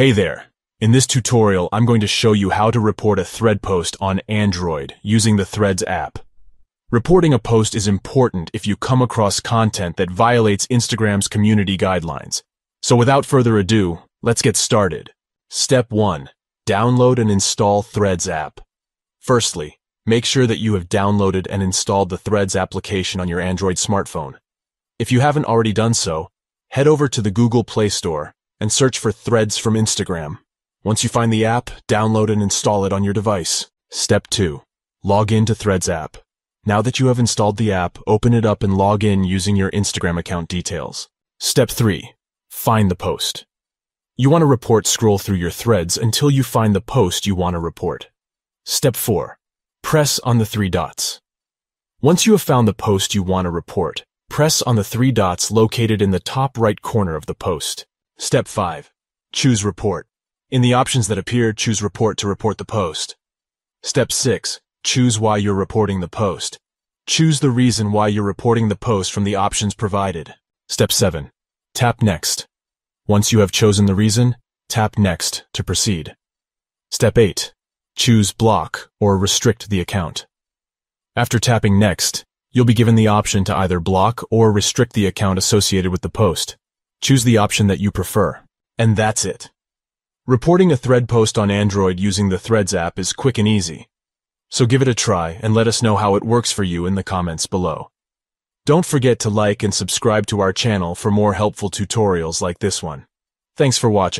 Hey there. In this tutorial, I'm going to show you how to report a thread post on Android using the Threads app. Reporting a post is important if you come across content that violates Instagram's community guidelines. So without further ado, let's get started. Step 1. Download and install Threads app. Firstly, make sure that you have downloaded and installed the Threads application on your Android smartphone. If you haven't already done so, head over to the Google Play Store and search for Threads from Instagram. Once you find the app, download and install it on your device. Step 2. Log in to Threads app. Now that you have installed the app, open it up and log in using your Instagram account details. Step 3. Find the post. You want to report scroll through your threads until you find the post you want to report. Step 4. Press on the three dots. Once you have found the post you want to report, press on the three dots located in the top right corner of the post. Step 5. Choose Report. In the options that appear, choose Report to report the post. Step 6. Choose why you're reporting the post. Choose the reason why you're reporting the post from the options provided. Step 7. Tap Next. Once you have chosen the reason, tap Next to proceed. Step 8. Choose Block or Restrict the account. After tapping Next, you'll be given the option to either block or restrict the account associated with the post. Choose the option that you prefer. And that's it. Reporting a thread post on Android using the Threads app is quick and easy. So give it a try and let us know how it works for you in the comments below. Don't forget to like and subscribe to our channel for more helpful tutorials like this one. Thanks for watching.